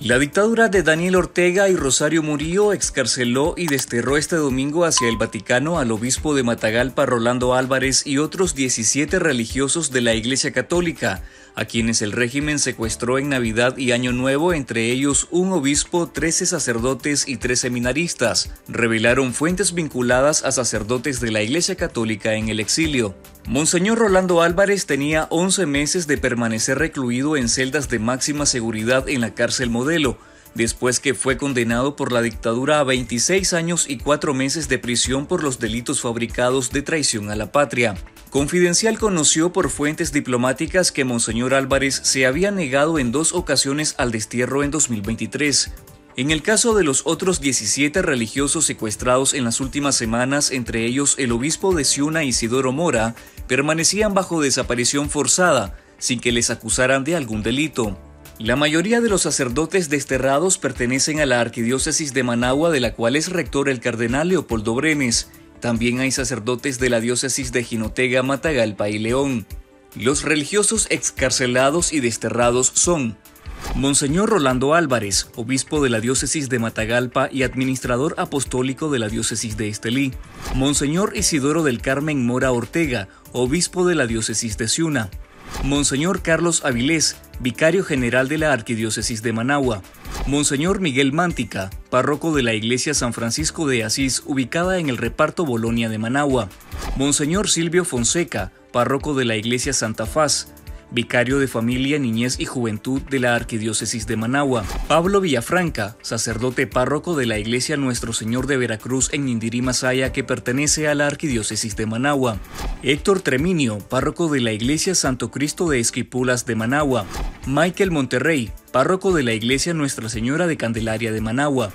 La dictadura de Daniel Ortega y Rosario Murillo excarceló y desterró este domingo hacia el Vaticano al obispo de Matagalpa Rolando Álvarez y otros 17 religiosos de la Iglesia Católica, a quienes el régimen secuestró en Navidad y Año Nuevo, entre ellos un obispo, 13 sacerdotes y 3 seminaristas, revelaron fuentes vinculadas a sacerdotes de la Iglesia Católica en el exilio. Monseñor Rolando Álvarez tenía 11 meses de permanecer recluido en celdas de máxima seguridad en la cárcel modelo, después que fue condenado por la dictadura a 26 años y 4 meses de prisión por los delitos fabricados de traición a la patria. Confidencial conoció por fuentes diplomáticas que Monseñor Álvarez se había negado en dos ocasiones al destierro en 2023, en el caso de los otros 17 religiosos secuestrados en las últimas semanas, entre ellos el obispo de Ciuna Isidoro Mora, permanecían bajo desaparición forzada, sin que les acusaran de algún delito. La mayoría de los sacerdotes desterrados pertenecen a la arquidiócesis de Managua, de la cual es rector el cardenal Leopoldo Brenes. También hay sacerdotes de la diócesis de Jinotega, Matagalpa y León. Los religiosos excarcelados y desterrados son Monseñor Rolando Álvarez, obispo de la diócesis de Matagalpa y administrador apostólico de la diócesis de Estelí. Monseñor Isidoro del Carmen Mora Ortega, obispo de la diócesis de Ciuna. Monseñor Carlos Avilés, vicario general de la arquidiócesis de Managua. Monseñor Miguel Mántica, párroco de la iglesia San Francisco de Asís, ubicada en el reparto Bolonia de Managua. Monseñor Silvio Fonseca, párroco de la iglesia Santa Faz vicario de familia, niñez y juventud de la Arquidiócesis de Managua. Pablo Villafranca, sacerdote párroco de la Iglesia Nuestro Señor de Veracruz en Nindirí Masaya que pertenece a la Arquidiócesis de Managua. Héctor Treminio, párroco de la Iglesia Santo Cristo de Esquipulas de Managua. Michael Monterrey, párroco de la Iglesia Nuestra Señora de Candelaria de Managua.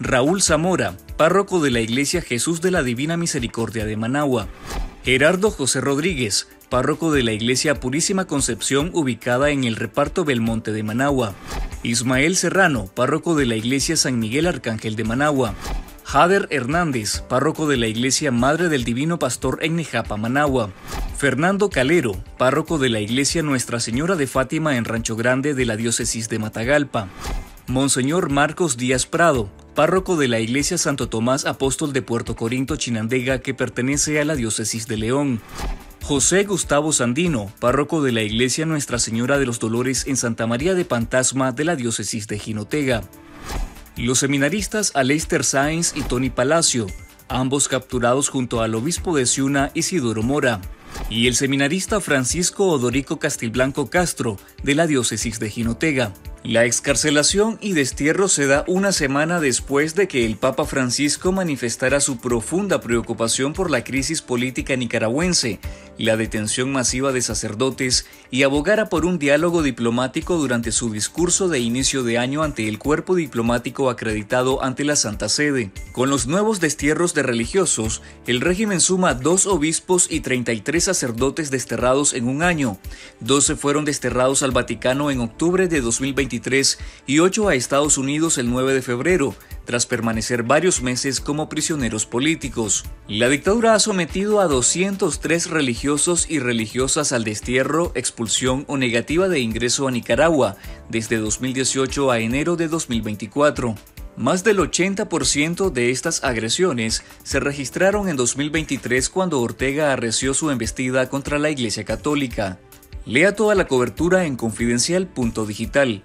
Raúl Zamora, párroco de la Iglesia Jesús de la Divina Misericordia de Managua. Gerardo José Rodríguez, párroco de la Iglesia Purísima Concepción ubicada en el reparto Belmonte de Managua. Ismael Serrano, párroco de la Iglesia San Miguel Arcángel de Managua. Jader Hernández, párroco de la Iglesia Madre del Divino Pastor en Nejapa, Managua. Fernando Calero, párroco de la Iglesia Nuestra Señora de Fátima en Rancho Grande de la Diócesis de Matagalpa. Monseñor Marcos Díaz Prado, párroco de la Iglesia Santo Tomás Apóstol de Puerto Corinto Chinandega que pertenece a la Diócesis de León. José Gustavo Sandino, párroco de la Iglesia Nuestra Señora de los Dolores en Santa María de Pantasma de la Diócesis de Jinotega. Los seminaristas Aleister Sáenz y Tony Palacio, ambos capturados junto al obispo de Ciuna Isidoro Mora, y el seminarista Francisco Odorico Castilblanco Castro, de la Diócesis de Jinotega. La excarcelación y destierro se da una semana después de que el Papa Francisco manifestara su profunda preocupación por la crisis política nicaragüense, la detención masiva de sacerdotes y abogara por un diálogo diplomático durante su discurso de inicio de año ante el cuerpo diplomático acreditado ante la Santa Sede. Con los nuevos destierros de religiosos, el régimen suma dos obispos y 33 sacerdotes desterrados en un año. 12 fueron desterrados al Vaticano en octubre de 2020 y 8 a Estados Unidos el 9 de febrero, tras permanecer varios meses como prisioneros políticos. La dictadura ha sometido a 203 religiosos y religiosas al destierro, expulsión o negativa de ingreso a Nicaragua desde 2018 a enero de 2024. Más del 80% de estas agresiones se registraron en 2023 cuando Ortega arreció su embestida contra la Iglesia Católica. Lea toda la cobertura en confidencial.digital.